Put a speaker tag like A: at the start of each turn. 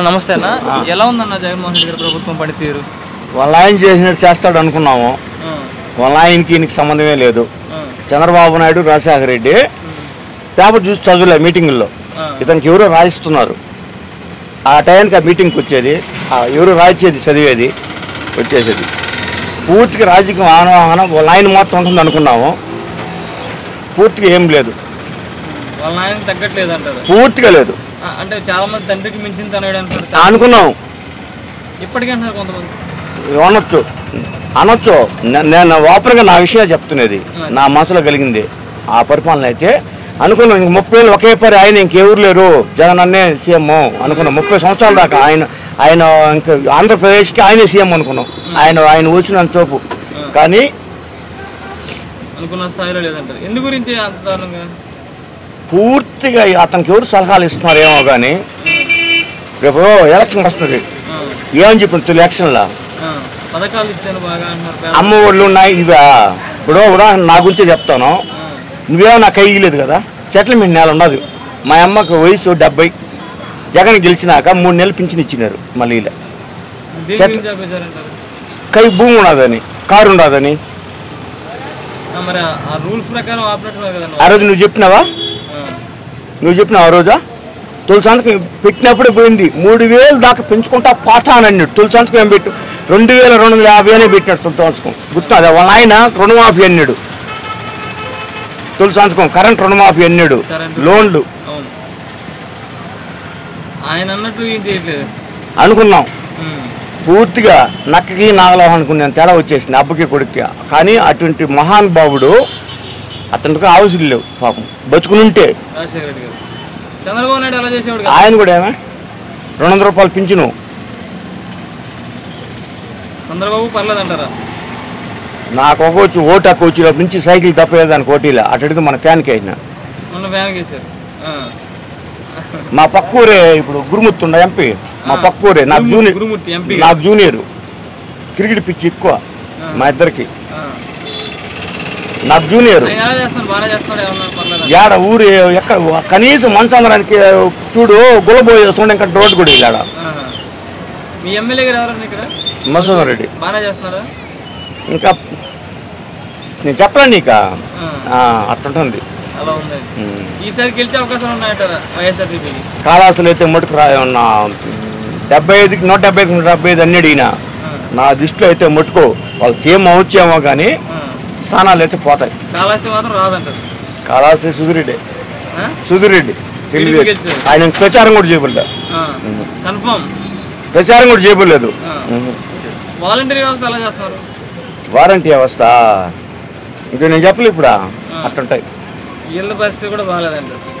A: నమస్తే అన్న. ఎలా ఉందన్న జగన్మోహన్ రెడ్డి గారి ప్రభుత్వం పనితీరు?
B: వాళ్ళ ఆయన చేసినట్టు చేస్తాడు అనుకున్నాము. వాళ్ళ ఆయనకి ఈయనకి సంబంధమే లేదు. చంద్రబాబు నాయుడు రాజశేఖర రెడ్డి పేపర్ చూసి చదువులే మీటింగుల్లో. ఇతనికి ఎవరో రాయిస్తున్నారు. ఆ టైంకి ఆ మీటింగ్కి వచ్చేది ఎవరు రాయించేది చదివేది వచ్చేసేది. పూర్తిగా రాజకీయం ఆనవాహన వాళ్ళ ఆయన మొత్తం ఉంటుంది అనుకున్నాము. పూర్తిగా ఏం లేదు.
A: వాళ్ళ ఆయన తగ్గట్లేదు అంటారు.
B: పూర్తిగా లేదు.
A: అంటే చాలా మంది తండ్రికి మించిన తనయుడు అంటారు. చాలా-
B: అనుకున్నాం.
A: కొంతమంది.
B: అనొచ్చు. అనొచ్చు నేను ఓపెన్గా నా విషయాలు చెప్తున్నది. నా మనసులో కలిగింది. ఆ పరిపాలన అయితే అనుకున్నాం. ఇంక ముప్పై ఏళ్ళు ఒకే పరి ఆయన ఇంకెవరు లేరు. జగన్ అన్నే సీఎం అనుకున్నాం. ముప్పై సంవత్సరాల దాకా ఆయన ఆయన ఇంకా ఆంధ్రప్రదేశ్కి ఆయనే సీఎం అనుకున్నాం. ఆయన ఆయన వచ్చిన చూపు. కానీ
A: అనుకున్న స్థాయిలో లేదంటారు. ఎందు గురించి అంత
B: పూర్తిగా అతనికి ఎవరు సలహాలు ఇస్తున్నారేమో కానీ రేపు ఎలక్షన్ వస్తుంది. ఏమని చెప్పిన తొలి ఎలక్షన్లో? అమ్మ ఒళ్ళు ఉన్నాయి ఇవా. ఇప్పుడు ఉదాహరణ నా గురించే చెప్తాను. నువ్వేమో నాకు అయ్యలేదు కదా? సెటిల్మెంట్ నెల ఉండదు మా అమ్మకు వయసు డెబ్బై. జగన్ గెలిచినాక మూడు నెలలు పింఛన్ ఇచ్చినారు మళ్ళీ కై భూమి ఉండదని కారు ఉండదని
A: ఆ,
B: రోజు నువ్వు చెప్పినావా? నువ్వు చెప్పినావు ఆ రోజా? తొలి సంతకం పెట్టినప్పుడే పోయింది. మూడు వేలు దాకా పెంచుకుంటా పోతా అని అన్నాడు. తొలి సంతకం ఏం పెట్టు? రెండు వేల రెండు వందల యాభై అనే పెట్టినాడు తొలి సంతకం. గుర్తు అదే వాళ్ళ ఆయన రుణమాఫీ అన్నాడు. తొలి సంతకం కరెంట్ రుణమాఫీ అన్నాడు. లోన్లు.
A: అవును. ఆయన అన్నట్టు ఏం చేయట్లేదు.
B: అనుకున్నాం. పూర్తిగా నక్కకి నాగలోహానికి నేను తేడా వచ్చేసింది అబ్బకి కొడుక్కి. కానీ అటువంటి మహానుభావుడు అతనికి ఆవుసులు లేవు పాపం.
A: చంద్రబాబు నాయుడు అలా చేసేవాడు కదా.
B: ఆయన కూడా ఏమే? రెండు వందల రూపాయలు పింఛను.
A: చంద్రబాబు పర్లేదు అంటారా
B: నాకు ఒక వచ్చి ఓటు హక్కు వచ్చినప్పటి నుంచి సైకిల్ తప్పలేదు దానికి ఓటీలే. అటు మన ఫ్యాన్కి అయినా. మా పక్కూరే ఇప్పుడు గురుమూర్తి ఉండ ఎంపీ. మా పక్కూరే నాకు జూనియర్. నాకు జూనియర్. క్రికెట్ పిచ్చి ఎక్కువ. మా ఇద్దరికి. నాకు జూనియర్. ఏడ ఊరు ఎక్కడ కనీసం మంచందరానికి చూడు గులబోయి వస్తుండే ఇంకా రోడ్డు కూడా ఇల్లాడ
A: ఆహా. మీ ఎమ్మెల్యే గారు ఎవరన్నా ఇక్కడ?
B: మసూదన్ రెడ్డి ఇంకా నేను చెప్పలే నీక. అట్లుంటుంది. కాళాసులు అయితే మటుకు రా నా డెబ్బై ఐదుకి నూట డెబ్బై నూట డెబ్బై ఐదు అన్నాడు ఈయన నా దృష్టిలో అయితే మటుకు వాళ్ళు సీఎం అవచ్చేమో కానీ స్థానాలు అయితే పోతాయి. కాళాసి సుధిరెడ్డి? సుధిరెడ్డి తెలుగుదేశం. ఆయన ప్రచారం కూడా.
A: కన్ఫర్మ్.
B: ప్రచారం కూడా చేయబడలేదు. వారంటీ వ్యవస్థ? ఇంకా నేను చెప్పలే ఇప్పుడు? అట్లుంటాయి
A: వీళ్ళ పరిస్థితి కూడా బాగాలేదంటారు.